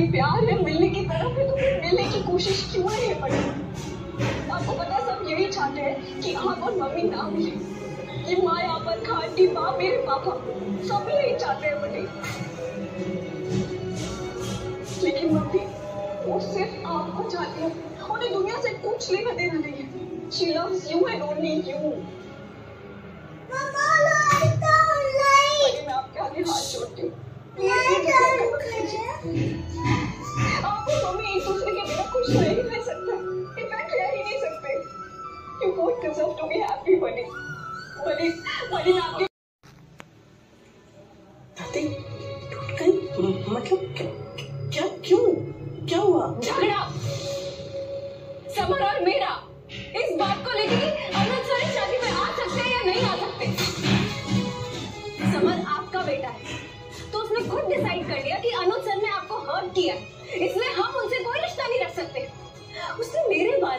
प्यार है मिलने की तरफ़ है तो फिर मिलने की कोशिश क्यों नहीं है बड़ी आपको पता सब यही चाहते हैं कि आप और मम्मी ना मिले। ये माँ यहाँ पर खाटी माँ मेरे पापा। सब यही चाहते हैं बड़ी लेकिन मम्मी, वो सिर्फ़ आपको चाहती है। उन्हें दुनिया से कुछ लेना देना नहीं है। She loves you and only you. Both deserve to be happy, buddy. Buddy, buddy, आपके दादी टूट गई। मतलब क्या, क्या क्यों? क्या हुआ? झगड़ा। समर और मेरा। इस बात को लेकर कि सर शादी में आ सकते हैं या नहीं आ सकते। समर आपका बेटा है। तो उसने खुद डिसाइड कर लिया कि अनुज सर ने आपको हर्ट किया है।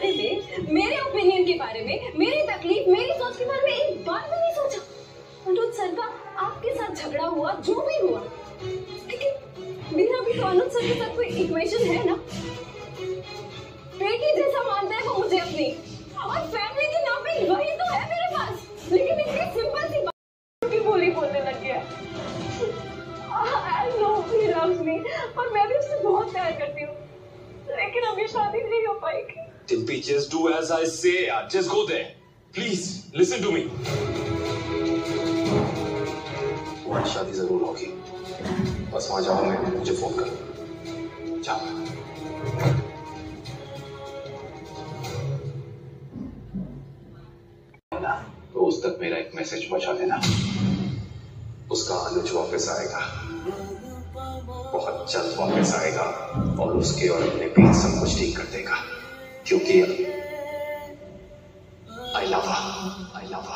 बारे में, मेरे ओपिनियन के बारे में, मेरी तकलीफ़, मेरी सोच के बारे में एक बार भी नहीं सोचा। अनुज सर का आपके साथ झगड़ा हुआ, जो भी हुआ। मेरा भी तो अनुज सर के साथ कोई इक्वेशन है ना? बेटी जैसा मानता है वो मुझे अपनी। और फैमिली के नाम पे वही तो है मेरे पास। लेकिन इतनी सिंपल सी बात की बोली बोलने लग गया I know he loves me और मैं भी उससे बहुत प्यार करती हूँ। लेकिन अभी शादी नहीं हो पाएगी। Timpy, just do as I say. yaar. Just go there. Please, listen to me. तुम्हारी शादी ज़रूर होगी बस वहाँ जाओगे मुझे फ़ोन कर जाओ तो उस तक मेरा एक मैसेज पहुँचा देना उसका अनुज वापस आएगा बहुत जल्द वापस आएगा और उसके और अपने बीच सब कुछ ठीक कर देगा क्योंकि आई लव आई लव